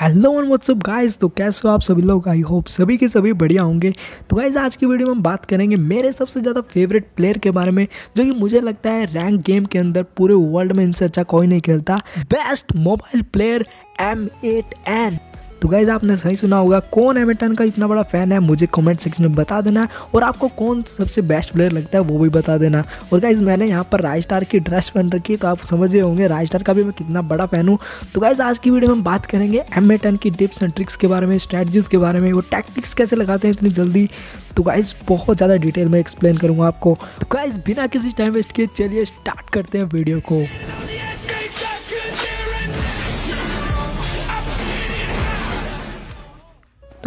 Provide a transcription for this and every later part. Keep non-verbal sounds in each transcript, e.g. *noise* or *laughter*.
Hello one WhatsApp guys तो कैसे हो आप सभी लोग? आई होप सभी के सभी बढ़िया होंगे। तो गाइस आज की वीडियो में हम बात करेंगे मेरे सबसे ज़्यादा फेवरेट प्लेयर के बारे में, जो कि मुझे लगता है रैंक गेम के अंदर पूरे वर्ल्ड में इनसे अच्छा कोई नहीं खेलता। Best mobile player M eight N तो गाइज़ आपने सही सुना होगा, कौन एमिटन का इतना बड़ा फ़ैन है, मुझे कमेंट सेक्शन में बता देना, और आपको कौन सबसे बेस्ट प्लेयर लगता है, वो भी बता देना। और गाइज़ मैंने यहाँ पर राज स्टार की ड्रेस पहन रखी तो आप समझ रहे होंगे राज स्टार का भी मैं कितना बड़ा फ़ैन हूँ। तो गाइज़ आज की वीडियो में हम बात करेंगे एम की टिप्स एंड ट्रिक्स के बारे में स्ट्रैटजीज के बारे में वो टैक्टिक्स कैसे लगाते हैं इतनी जल्दी। तो गाइज़ बहुत ज़्यादा डिटेल में एक्सप्लेन करूँगा आपको। तो गाइज़ बिना किसी टाइम वेस्ट किए चलिए स्टार्ट करते हैं वीडियो को।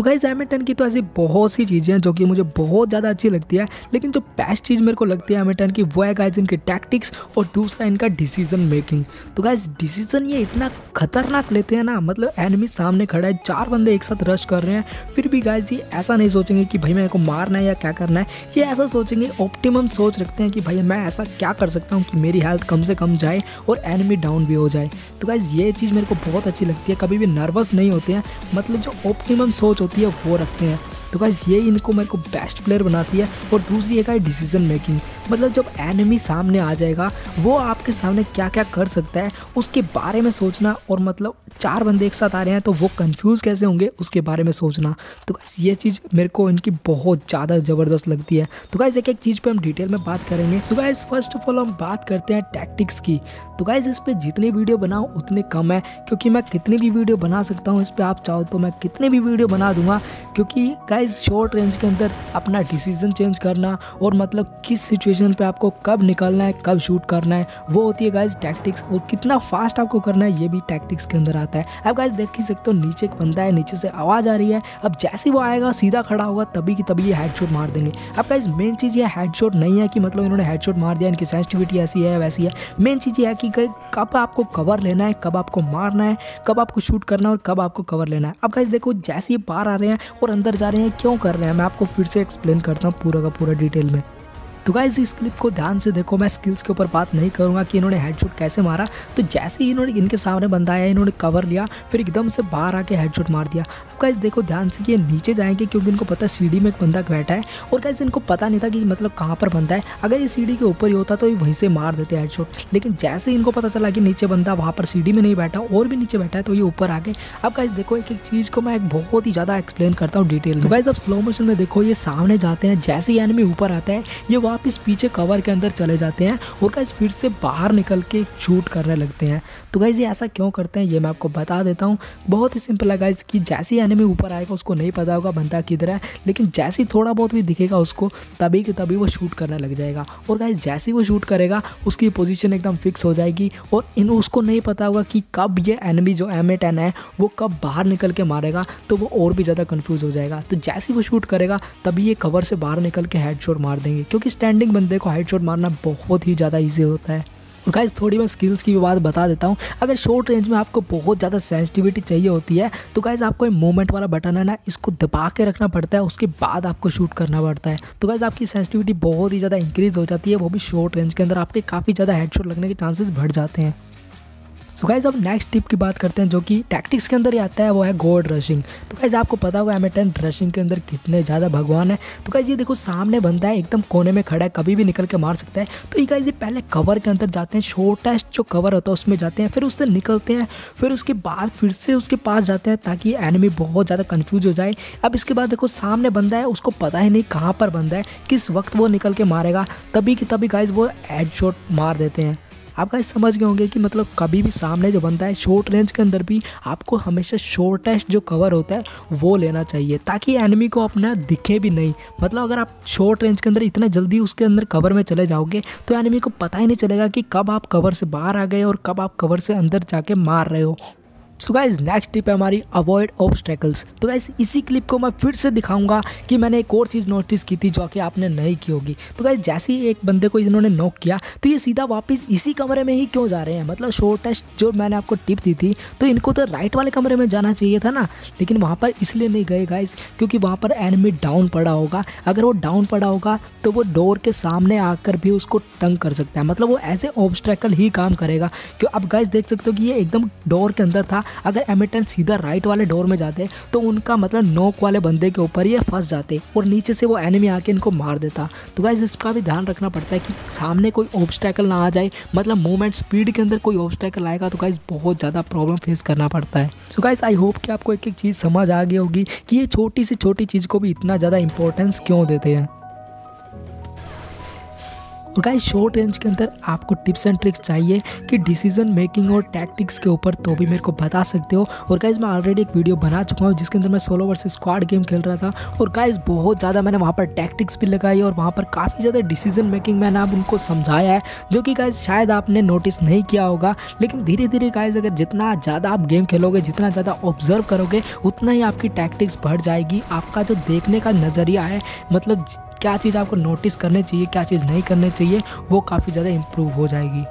गाइज़ एमिटन की तो ऐसी बहुत सी चीज़ें हैं जो कि मुझे बहुत ज़्यादा अच्छी लगती है, लेकिन जो बेस्ट चीज़ मेरे को लगती है एमिटन की, वो है गाइज़ इनके टैक्टिक्स और दूसरा इनका डिसीज़न मेकिंग तो गाइज़ डिसीज़न ये इतना खतरनाक लेते हैं ना मतलब एनिमी सामने खड़ा है, चार बंदे एक साथ रश कर रहे हैं, फिर भी गाइज़ ये ऐसा नहीं सोचेंगे कि भाई मेरे को मारना है या क्या करना है, ये ऐसा सोचेंगे ऑप्टिमम सोच रखते हैं कि भाई मैं ऐसा क्या कर सकता हूँ कि मेरी हेल्थ कम से कम जाए और एनिमी डाउन भी हो जाए। तो गाइज़ ये चीज़ मेरे को बहुत अच्छी लगती है, कभी भी नर्वस नहीं होते हैं मतलब जो ऑप्टिमम सोच होती है वो रखते हैं तो गाइज़ ये इनको मेरे को बेस्ट प्लेयर बनाती है और दूसरी एक है डिसीज़न मेकिंग मतलब जब एनिमी सामने आ जाएगा, वो आपके सामने क्या क्या कर सकता है, उसके बारे में सोचना और मतलब चार बंदे एक साथ आ रहे हैं तो वो कंफ्यूज कैसे होंगे, उसके बारे में सोचना। तो गाइज़ ये चीज़ मेरे को इनकी बहुत ज़्यादा ज़बरदस्त लगती है। तो गाइज़ एक एक चीज़ पे हम डिटेल में बात करेंगे। So guys first of all हम बात करते हैं टैक्टिक्स की। तो गाइज़ इस पर जितनी वीडियो बनाऊँ उतने कम है, क्योंकि मैं कितनी भी वीडियो बना सकता हूँ, इस पर आप चाहो तो मैं कितनी भी वीडियो बना दूँगा, क्योंकि गाइज़ शॉर्ट रेंज के अंदर अपना डिसीज़न चेंज करना और मतलब किस सिचुएशन पे आपको कब निकलना है, कब शूट करना है, वो होती है गाइज़ टैक्टिक्स और कितना फास्ट आपको करना है, ये भी टैक्टिक्स के अंदर आता है। अब गाइज़ देख ही सकते हो, नीचे एक बंदा है, नीचे से आवाज़ आ रही है। अब जैसे वो आएगा, सीधा खड़ा होगा, तभी की तभी ये हेड मार देंगे। अब गाइज़ मेन चीज़ ये हेड नहीं है कि मतलब इन्होंने हेड मार दिया, इनकी सेंसिटिविटी ऐसी है, वैसी है। मेन चीज़ ये है कि कब आपको कवर लेना है, कब आपको मारना है, कब आपको शूट करना है और कब आपको कवर लेना है। अब गाइज़ देखो, जैसे ये बाहर आ रहे हैं और अंदर जा रहे हैं क्यों कर रहे हैं? मैं आपको फिर से एक्सप्लेन करता हूँ पूरा का पूरा डिटेल में। तो गाइज़ इस क्लिप को ध्यान से देखो, मैं स्किल्स के ऊपर बात नहीं करूँगा कि इन्होंने हेडशॉट कैसे मारा। तो जैसे ही इन्होंने इनके सामने बंदा आया, इन्होंने कवर लिया, फिर एकदम से बाहर आके हेडशॉट मार दिया। अब गाइज़ देखो, ध्यान से कि ये नीचे जाएँगे, क्योंकि इनको पता है सीढ़ी में एक बंदा बैठा है। और गाइज़ इनको पता नहीं था कि मतलब कहाँ पर बंदा है। अगर ये सीढ़ी के ऊपर ही होता तो ये वहीं से मार देते हेडशॉट लेकिन जैसे ही इनको पता चला कि नीचे बंदा वहाँ पर सीढ़ी में नहीं बैठा, और भी नीचे बैठा है तो ये ऊपर आ गए अब गाइज़ देखो एक एक चीज़ को मैं एक बहुत ही ज़्यादा एक्सप्लेन करता हूँ डिटेल में। गाइज़ अब स्लो मोशन में देखो, ये सामने जाते हैं, जैसे ही एनिमी ऊपर आता है, ये वापस पीछे कवर के अंदर चले जाते हैं और गाइज़ फिर से बाहर निकल के शूट करने लगते हैं। तो गाइज़ ये ऐसा क्यों करते हैं, ये मैं आपको बता देता हूँ। बहुत ही सिंपल है गाइज़ कि जैसे ही एनिमी ऊपर आएगा, उसको नहीं पता होगा बंदा किधर है, लेकिन जैसे ही थोड़ा बहुत भी दिखेगा उसको, तभी के तभी वो शूट करने लग जाएगा। और गाइज़ जैसे ही वो शूट करेगा, उसकी पोजिशन एकदम फिक्स हो जाएगी और इन, उसको नहीं पता होगा कि कब ये एनिमी जो एम एट एन है, वो कब बाहर निकल के मारेगा तो वो और भी ज़्यादा कन्फ्यूज़ हो जाएगा। तो जैसे ही वो शूट करेगा, तभी ये कवर से बाहर निकल के हेड मार देंगे, क्योंकि स्टैंडिंग बंदे को हाइट शॉट मारना बहुत ही ज़्यादा ईजी होता है। और गाइज़ थोड़ी मैं स्किल्स की भी बात बता देता हूँ। अगर शॉर्ट रेंज में आपको बहुत ज़्यादा सेंसिटिविटी चाहिए होती है तो गाइज़ आपको एक मोमेंट वाला बटन है ना, इसको दबा के रखना पड़ता है, उसके बाद आपको शूट करना पड़ता है। तो गाइज़ आपकी सेंसिटिविटी बहुत ही ज़्यादा इंक्रीज हो जाती है, वो भी शॉर्ट रेंज के अंदर आपके काफ़ी ज़्यादा हेडशॉट लगने के चांसेस बढ़ जाते हैं। सो गाइज़ अब नेक्स्ट टिप की बात करते हैं जो कि टैक्टिक्स के अंदर ही आता है, वो है गोड रशिंग तो गाइज़ आपको पता होगा एम टेन रशिंग के अंदर कितने ज़्यादा भगवान है। तो गाइज़ ये देखो सामने बनता है, एकदम कोने में खड़ा है, कभी भी निकल के मार सकता है। तो ये गाइज़ ये पहले कवर के अंदर जाते हैं छोटेस्ट जो कवर होता है, उसमें जाते हैं, फिर उससे निकलते हैं, फिर उसके बाद फिर से उसके पास जाते हैं ताकि एनिमी बहुत ज़्यादा कन्फ्यूज़ हो जाए। अब इसके बाद देखो सामने बंदा है, उसको पता ही नहीं कहाँ पर बंदा है, किस वक्त वो निकल के मारेगा। तभी कि तभी गाइज़ वो हेड मार देते हैं। आप गाइस समझ गए होंगे कि मतलब कभी भी सामने जो बनता है शॉर्ट रेंज के अंदर भी आपको हमेशा शॉर्टेस्ट जो कवर होता है, वो लेना चाहिए, ताकि एनिमी को अपना दिखे भी नहीं। मतलब अगर आप शॉर्ट रेंज के अंदर, इतना जल्दी उसके अंदर कवर में चले जाओगे तो एनिमी को पता ही नहीं चलेगा कि कब आप कवर से बाहर आ गए और कब आप कवर से अंदर जाके मार रहे हो। सो गाइज़ नेक्स्ट टिप है हमारी अवॉइड ऑब्स्टेकल्स तो गाइज़ इसी क्लिप को मैं फिर से दिखाऊँगा कि मैंने एक और चीज़ नोटिस की थी जो कि आपने नहीं की होगी. तो गाइज़ जैसे ही एक बंदे को इन्होंने नॉक किया तो ये सीधा वापस इसी कमरे में ही क्यों जा रहे हैं? मतलब शॉर्टेस्ट जो मैंने आपको टिप दी थी तो इनको तो राइट वाले कमरे में जाना चाहिए था ना? लेकिन वहाँ पर इसलिए नहीं गए गाइज़ क्योंकि वहाँ पर एनिमी डाउन पड़ा होगा. अगर वो डाउन पड़ा होगा तो वो डोर के सामने आकर भी उसको तंग कर सकता है. मतलब वो ऐसे ऑब्स्ट्रैकल ही काम करेगा. क्यों? अब गाइज़ देख सकते हो कि ये एकदम डोर के अंदर था अगर एमिटन सीधा राइट वाले डोर में जाते तो उनका मतलब नोक वाले बंदे के ऊपर ये फंस जाते और नीचे से वो एनिमी आके इनको मार देता। तो गाइज़ इसका भी ध्यान रखना पड़ता है कि सामने कोई ऑब्स्टैकल ना आ जाए मतलब मूवमेंट स्पीड के अंदर कोई ऑब्स्टैकल आएगा तो गाइज़ बहुत ज़्यादा प्रॉब्लम फेस करना पड़ता है। सो गाइज़ आई होप कि आपको एक एक चीज़ समझ आ गई होगी कि ये छोटी सी छोटी चीज़ को भी इतना ज़्यादा इंपॉर्टेंस क्यों देते हैं। और गाइस शॉर्ट रेंज के अंदर आपको टिप्स एंड ट्रिक्स चाहिए कि डिसीज़न मेकिंग और टैक्टिक्स के ऊपर तो भी मेरे को बता सकते हो। और गाइज़ मैं ऑलरेडी एक वीडियो बना चुका हूँ जिसके अंदर मैं सोलो वर्सेस स्क्वाड गेम खेल रहा था। और गाइज़ बहुत ज़्यादा मैंने वहाँ पर टैक्टिक्स भी लगाई और वहाँ पर काफ़ी ज़्यादा डिसीज़न मेकिंग मैंने आप उनको समझाया है, जो कि गाइज़ शायद आपने नोटिस नहीं किया होगा। लेकिन धीरे धीरे गाइज़ अगर जितना ज़्यादा आप गेम खेलोगे, जितना ज़्यादा ऑब्ज़र्व करोगे, उतना ही आपकी टैक्टिक्स बढ़ जाएगी। आपका जो देखने का नज़रिया है मतलब क्या चीज़ आपको नोटिस करनी चाहिए, क्या चीज़ नहीं करनी चाहिए, वो काफ़ी ज़्यादा इम्प्रूव हो जाएगी।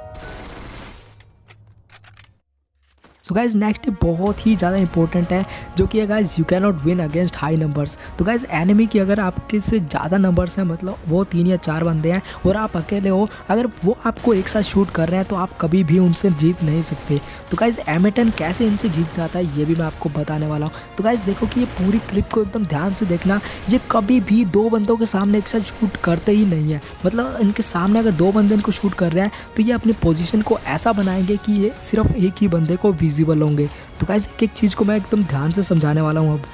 सो गाइज़ नेक्स्ट बहुत ही ज़्यादा इंपॉर्टेंट है, जो कि guys you can not win against high numbers तो गाइज़ एनिमी की अगर आपके से ज़्यादा नंबर्स हैं मतलब वो तीन या चार बंदे हैं, और आप अकेले हो, अगर वो आपको एक साथ शूट कर रहे हैं तो आप कभी भी उनसे जीत नहीं सकते। तो गाइज़ एमिटन कैसे इनसे जीत जाता है, ये भी मैं आपको बताने वाला हूँ। तो गाइज़ देखो कि ये पूरी क्लिप को एकदम ध्यान से देखना, ये कभी भी दो बंदों के सामने एक साथ शूट करते ही नहीं है। मतलब इनके सामने अगर दो बंदे इनको शूट कर रहे हैं तो ये अपनी पोजिशन को ऐसा बनाएँगे कि ये सिर्फ़ एक ही बंदे को विजिबल होंगे। तो कैसे एक चीज़ को मैं एकदम ध्यान से समझाने वाला हूँ अब।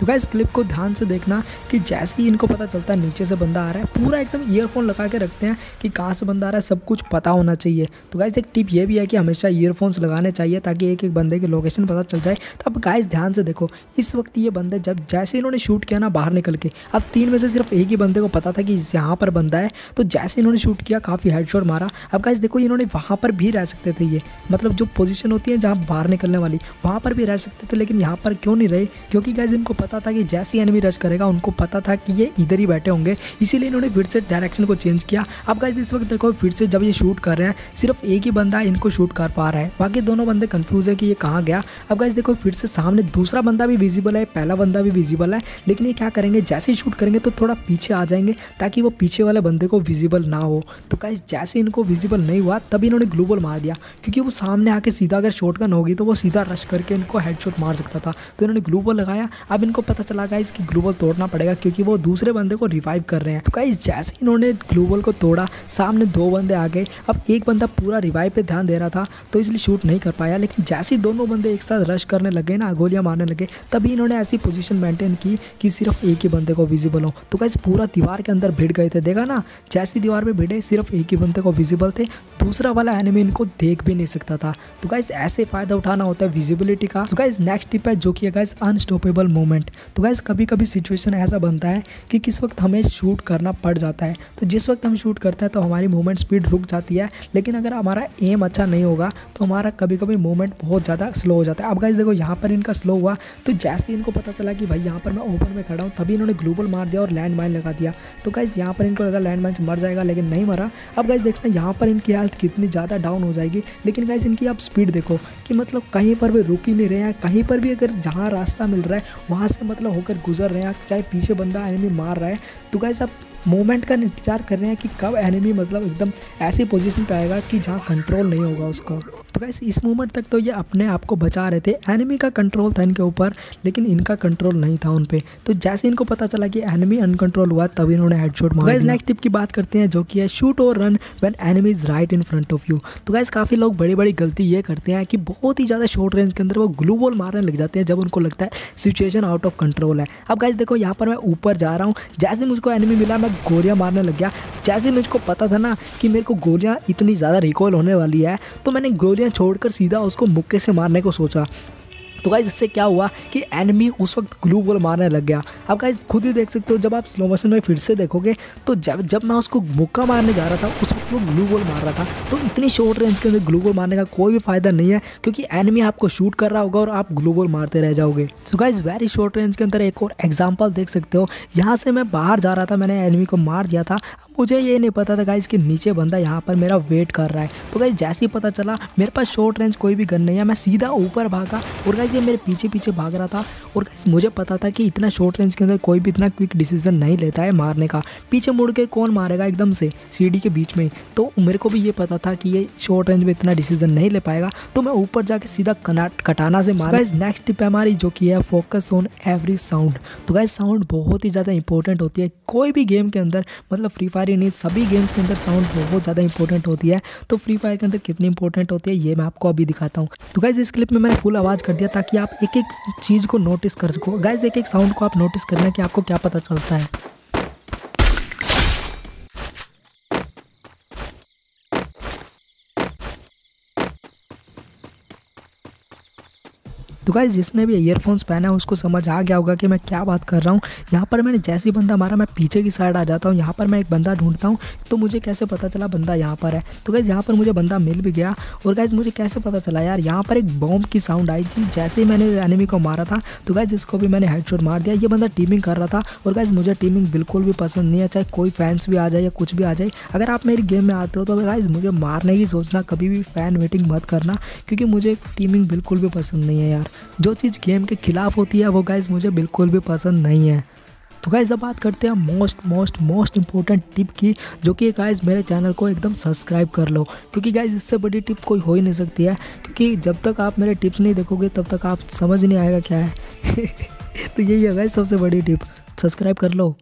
तो क्या क्लिप को ध्यान से देखना कि जैसे ही इनको पता चलता है नीचे से बंदा आ रहा है, पूरा एकदम ईयरफोन लगा के रखते हैं कि कहाँ से बंदा आ रहा है, सब कुछ पता होना चाहिए। तो गाइज़ एक टिप ये भी है कि हमेशा ईयरफोन्स लगाने चाहिए ताकि एक एक बंदे की लोकेशन पता चल जाए। तो अब गाइज़ ध्यान से देखो, इस वक्त ये बंदे जब जैसे इन्होंने शूट किया ना बाहर निकल के, अब तीन में से सिर्फ़ एक ही बंदे को पता था कि यहाँ पर बंदा है तो जैसे इन्होंने शूट किया, काफ़ी हेड मारा। अब गाइज़ देखो, इन्होंने वहाँ पर भी रह सकते थे ये। मतलब जो पोजिशन होती है जहाँ बाहर निकलने वाली, वहाँ पर भी रह सकते थे, लेकिन यहाँ पर क्यों नहीं रहे? क्योंकि गाइज़ इनको पता था कि जैसे ही एनिमी रश करेगा, उनको पता था कि ये इधर ही बैठे होंगे। इसीलिए इन्होंने फिर से डायरेक्शन को चेंज किया। अब गाइज़ इस वक्त देखो, फिर से जब ये शूट कर रहे हैं, सिर्फ़ एक ही बंदा इनको शूट कर पा रहा है। बाकी दोनों बंदे कंफ्यूज है कि ये कहाँ गया। अब गाइज़ देखो, फिर से सामने दूसरा बंदा भी विजिबल है, पहला बंदा भी विजिबल है। लेकिन ये क्या करेंगे, जैसे ही शूट करेंगे तो थोड़ा पीछे आ जाएँगे, ताकि वो पीछे वाले बंदे को विजिबल ना हो। तो गाइज़ जैसे इनको विजिबल नहीं हुआ, तभी इन्होंने ग्लोबल मार दिया। क्योंकि वो सामने आके सीधा अगर शॉट गन होगी तो वो सीधा रश करके इनको हेडशॉट मार सकता था। तो इन्होंने ग्लोबल लगाया। अब इनको पता चला गाइज़ कि ग्लोबल तोड़ना पड़ेगा क्योंकि वो दूसरे बंदे को रिवाइव कर रहे हैं। तो गाइज़ जैसे इन्होंने ग्लोबल को तोड़ा, सामने दो बंदे आ गए। अब एक बंदा पूरा रिवाइव पे ध्यान दे रहा था तो इसलिए शूट नहीं कर पाया। लेकिन जैसे ही दोनों बंदे एक साथ रश करने लगे ना, गोलियाँ मारने लगे, तभी इन्होंने ऐसी पोजिशन मेंटेन की कि सिर्फ़ एक ही बंदे को विजिबल हो। तो गाइज़ पूरा दीवार के अंदर भिड़ गए थे। देखा ना, जैसी दीवार में भिड़े, सिर्फ़ एक ही बंदे को विजिबल थे। दूसरा वाला एनिमी इनको देख भी नहीं सकता था। तो गाइज़ ऐसे फ़ायदा उठाना होता है विजिबिलिटी का। तो गाइज़ नेक्स्ट टिप है जो कि है अनस्टॉपेबल मोमेंट तो गाइज़ कभी कभी सिचुएशन ऐसा बनता है कि किस वक्त हमें शूट करना पड़ जाता है। तो जिस वक्त हम शूट करते हैं तो हमारी मूवमेंट स्पीड रुक जाती है। लेकिन अगर हमारा एम अच्छा नहीं होगा तो हमारा कभी कभी मूवमेंट बहुत ज़्यादा स्लो हो जाता है। अब गाइज़ देखो, यहाँ पर इनका स्लो हुआ। तो जैसे इनको पता चला कि भाई यहाँ पर मैं ओपन में खड़ा हूँ, तभी इन्होंने ग्लोबल मार दिया और लैंड माइन लगा दिया। तो गाइज़ यहाँ पर इनको लगा लैंड माइन मर जाएगा, लेकिन नहीं मरा। अब गाइज़ देखना, यहाँ पर इनकी हेल्थ कितनी ज़्यादा डाउन हो जाएगी। लेकिन गाइज़ इनकी आप स्पीड देखो कि मतलब कहीं पर भी रुक ही नहीं रहे हैं। कहीं पर भी अगर जहाँ रास्ता मिल रहा है, वहाँ से मतलब होकर गुजर रहे हैं। चाहे पीछे बंदा एनिमी मार रहा है। तो गाइज़ आप मोमेंट का इंतज़ार कर रहे हैं कि कब एनिमी मतलब एकदम ऐसी पोजीशन पे आएगा कि जहाँ कंट्रोल नहीं होगा उसका। तो गैस इस मोमेंट तक तो ये अपने आप को बचा रहे थे। एनिमी का कंट्रोल था इनके ऊपर लेकिन इनका कंट्रोल नहीं था उन पर तो जैसे इनको पता चला कि एनिमी अनकंट्रोल हुआ तभी इन्होंने हेडशॉट मारा गैस नेक्स्ट टिप की बात करते हैं जो कि है शूट और run when enemy is right in front of you तो गैस काफ़ी लोग बड़ी बड़ी गलती ये करते हैं कि बहुत ही ज़्यादा शॉर्ट रेंज के अंदर वो ग्लू बॉल मारने लग जाते हैं जब उनको लगता है सिचुएशन आउट ऑफ़ कंट्रोल है। अब गैस देखो यहाँ पर मैं ऊपर जा रहा हूँ। जैसे मुझको एनिमी मिला मैं गोलियाँ मारने लग गया। जैसे मुझको पता था ना कि मेरे को गोलियाँ इतनी ज़्यादा रिकॉल होने वाली है तो मैंने गोलियाँ छोड़कर सीधा उसको मुक्के से मारने को सोचा। तो गाइज़ इससे क्या हुआ कि एनमी उस वक्त ग्लू बॉल मारने लग गया। अब गाइज़ खुद ही देख सकते हो, जब आप स्लो मोशन में फिर से देखोगे तो जब जब मैं उसको मुक्का मारने जा रहा था, उस वक्त वो ग्लू बॉल मार रहा था तो इतनी शॉर्ट रेंज के अंदर ग्लू बॉल मारने का कोई भी फ़ायदा नहीं है, क्योंकि एनमी आपको शूट कर रहा होगा और आप ग्लू बॉल मारते रह जाओगे। So guys very short range के अंदर एक और एग्ज़ाम्पल देख सकते हो। यहाँ से मैं बाहर जा रहा था, मैंने एनमी को मार दिया था। मुझे ये नहीं पता था गाइज़ कि नीचे बंदा यहाँ पर मेरा वेट कर रहा है। तो गाइज़ जैसे ही पता चला, मेरे पास शॉर्ट रेंज कोई भी गन नहीं है, मैं सीधा ऊपर भागा और गाइज़ ये मेरे पीछे पीछे भाग रहा था और गाइज़ मुझे पता था कि इतना शॉर्ट रेंज के अंदर कोई भी इतना क्विक डिसीज़न नहीं लेता है मारने का। पीछे मुड़ के कौन मारेगा एकदम से सीढ़ी के बीच में? तो मेरे को भी ये पता था कि ये शॉर्ट रेंज में इतना डिसीज़न नहीं ले पाएगा। तो मैं ऊपर जाके सीधा कटाना से मारा। गाइज़ नेक्स्ट टिप हमारी, जो कि है फोकस ऑन एवरी साउंड तो गाइज़ साउंड बहुत ही ज़्यादा इंपॉर्टेंट होती है। कोई भी गेम के अंदर मतलब फ्री फायर ही नहीं सभी गेम्स के अंदर साउंड बहुत ज़्यादा इंपॉर्टेंट होती है। तो फ्री फायर के अंदर कितनी इंपॉर्टेंट होती है, ये मैं आपको अभी दिखाता हूँ। तो गाइज़ इस क्लिप में मैंने फुल आवाज़ कर दिया ताकि आप एक एक चीज़ को नोटिस कर सको। गाइज़ एक एक साउंड को आप नोटिस करना कि आपको क्या पता चलता है। तो गाइज़ जिसने भी ईयरफोन्स पहना है, उसको समझ आ गया होगा कि मैं क्या बात कर रहा हूँ। यहाँ पर मैंने जैसे ही बंदा मारा, मैं पीछे की साइड आ जाता हूँ। यहाँ पर मैं एक बंदा ढूंढता हूँ तो मुझे कैसे पता चला बंदा यहाँ पर है? तो गाइज़ यहाँ पर मुझे बंदा मिल भी गया और गाइज़ मुझे कैसे पता चला यार, यहाँ पर एक बॉम्ब की साउंड आई थी। जैसे ही मैंने एनिमी को मारा था तो गाइज़ इसको भी मैंने हेडशॉट मार दिया। ये बंदा टीमिंग कर रहा था और गाइज़ मुझे टीमिंग बिल्कुल भी पसंद नहीं है। चाहे कोई फैंस भी आ जाए या कुछ भी आ जाए, अगर आप मेरी गेम में आते हो तो गाइज़ मुझे मारने की सोचना, कभी भी फ़ैन वेटिंग मत करना, क्योंकि मुझे टीमिंग बिल्कुल भी पसंद नहीं है यार। जो चीज़ गेम के खिलाफ होती है, वो गाइज़ मुझे बिल्कुल भी पसंद नहीं है। तो गाइज़ अब बात करते हैं most most most important tip की, जो कि गाइज़ मेरे चैनल को एकदम सब्सक्राइब कर लो। क्योंकि गाइज़ इससे बड़ी टिप कोई हो ही नहीं सकती है। क्योंकि जब तक आप मेरे टिप्स नहीं देखोगे, तब तक आप समझ नहीं आएगा क्या है। *laughs* तो यही है गाइज़ सबसे बड़ी टिप सब्सक्राइब कर लो।